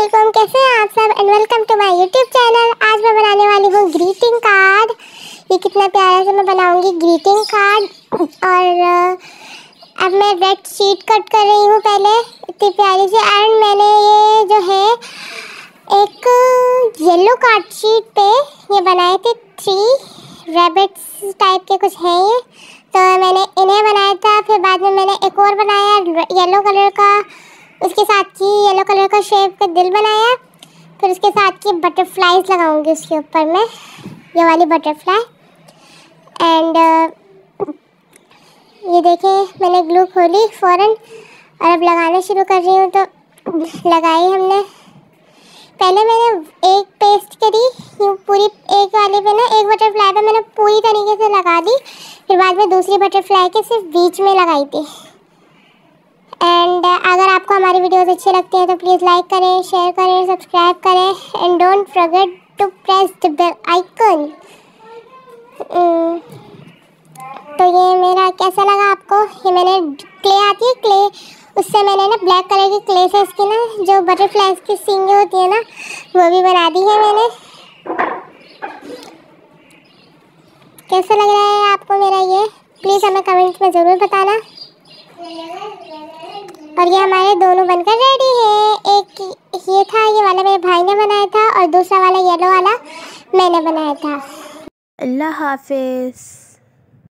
वालेकुम कैसे हैं आप सब? And welcome to my YouTube channel आज मैं बनाने वाली हूँ ग्रीटिंग कार्ड ये कितना प्यारा से मैं बनाऊँगी ग्रीटिंग कार्ड और अब मैं रेड शीट कट कर रही हूँ पहले, इतनी प्यारी से। एंड मैंने ये जो है, एक येलो कार्ड शीट पे ये बनाए थे थ्री रेबिट्स टाइप के कुछ हैं ये। तो मैंने इन्हें बनाया था, फिर बाद में मैंने एक और बनाया येलो कलर का। उसके साथ की येलो कलर का शेप का दिल बनाया। फिर उसके साथ की बटरफ्लाईज लगाऊँगी उसके ऊपर में ये वाली बटरफ्लाई एंड uh, ये देखें मैंने ग्लू खोली फ़ौरन और अब लगाना शुरू कर रही हूँ तो लगाई हमने। पहले मैंने एक पेस्ट करी यूँ पूरी एक वाले पे ना एक बटरफ्लाई पे मैंने पूरी तरीके से लगा दी। फिर बाद में दूसरी बटरफ्लाई के सिर्फ़ बीच में लगाई थी। एंड अगर हमारी वीडियोस अच्छी लगती हैं तो प्लीज़ लाइक करें शेयर करें सब्सक्राइब करें and don't forget to press the bell icon तो ये मेरा कैसा लगा आपको? ये मैंने क्ले आती है क्ले उससे मैंने ना ब्लैक कलर की क्ले से इसकी ना, जो बटरफ्लाइज की सींगे होती है ना, वो भी बना दी है मैंने. कैसा लग रहा है आपको मेरा ये? प्लीज़ हमें कमेंट में ज़रूर बताना. और ये हमारे दोनों बनकर रेडी है। एक ये था, ये वाला मेरे भाई ने बनाया था और दूसरा वाला येलो वाला मैंने बनाया था। अल्लाह हाफिज़।